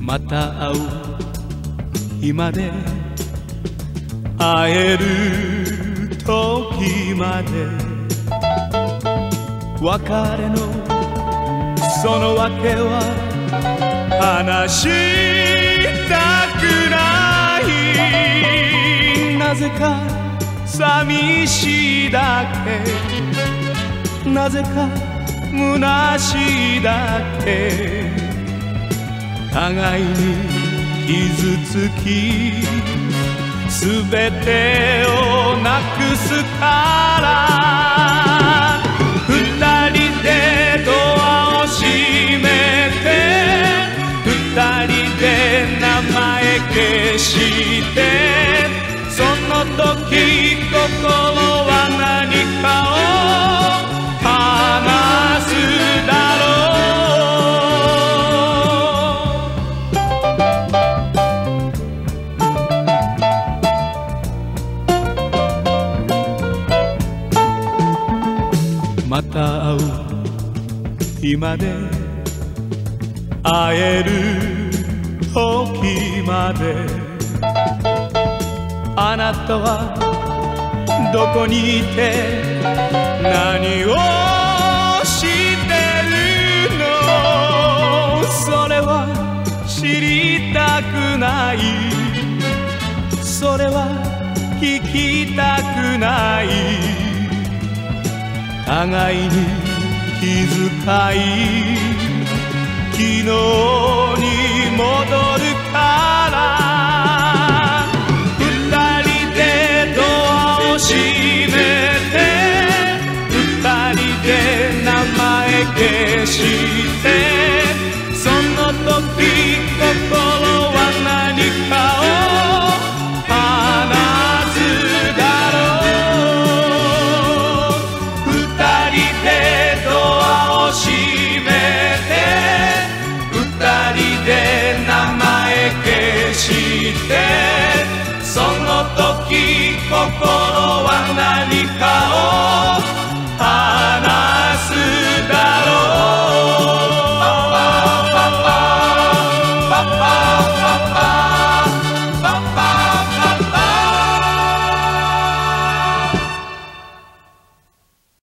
また会う。日まで。会える。時まで。別れの。その訳は。話したくない。なぜか。寂しいだけ。なぜか。虚しいだけ。互いに傷つき全てをなくすから。二人でドアを閉めて二人で名前消して。その時心は何かをまた会う。日まで会える。時まで。あなたはどこにいて何をしてるの？それは知りたくない。それは聞きたくない。互いに気遣い昨日に戻るから二人でドアを閉めて二人で名前消しき心は何かを。